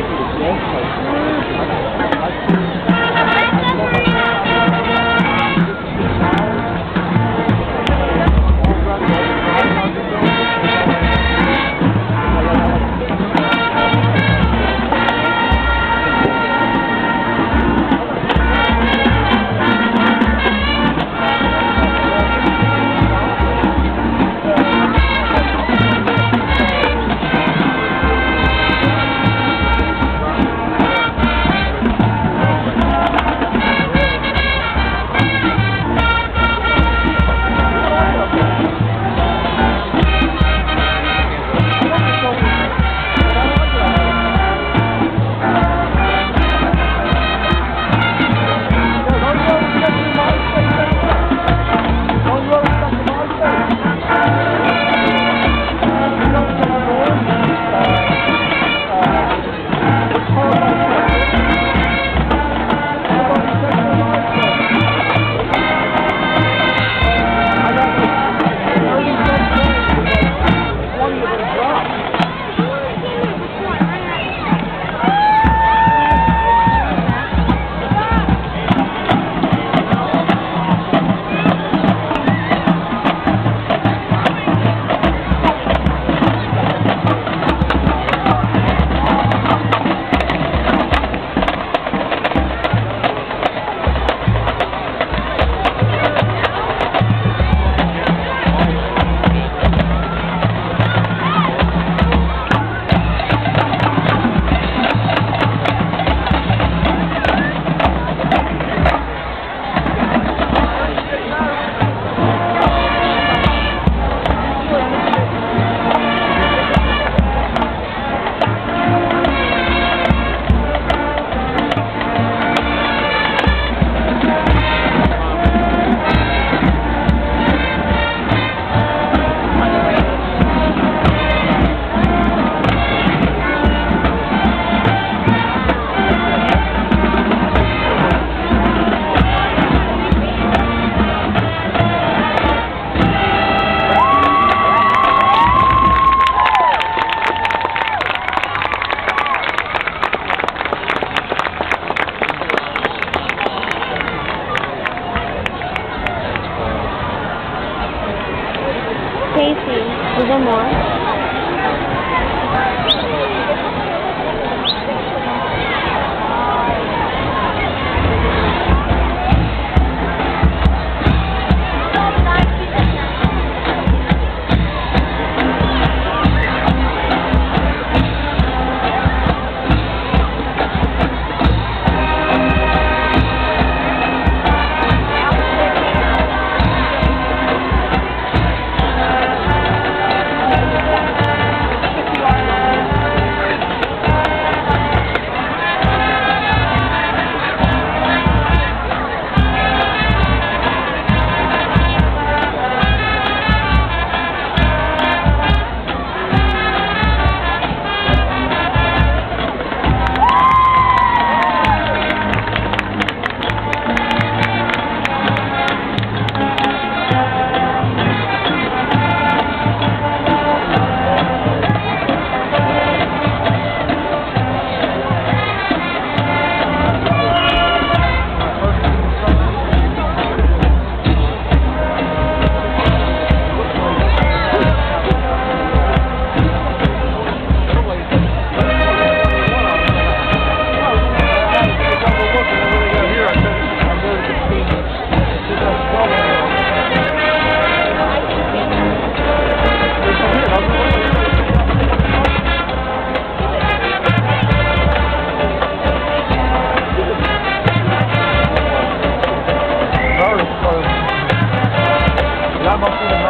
ですね。I'm up through